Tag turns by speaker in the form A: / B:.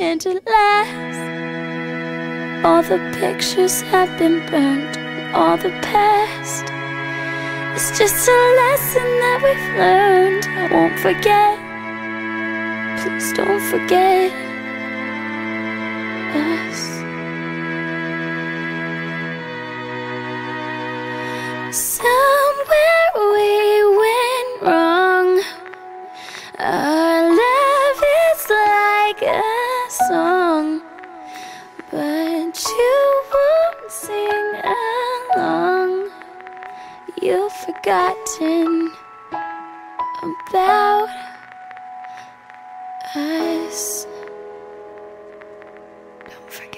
A: and to last. All the pictures have been burned, all the past. It's just a lesson that we've learned. I won't forget. Please don't forget us. Somewhere we went wrong. Our sing along. You've forgotten about us. Don't forget.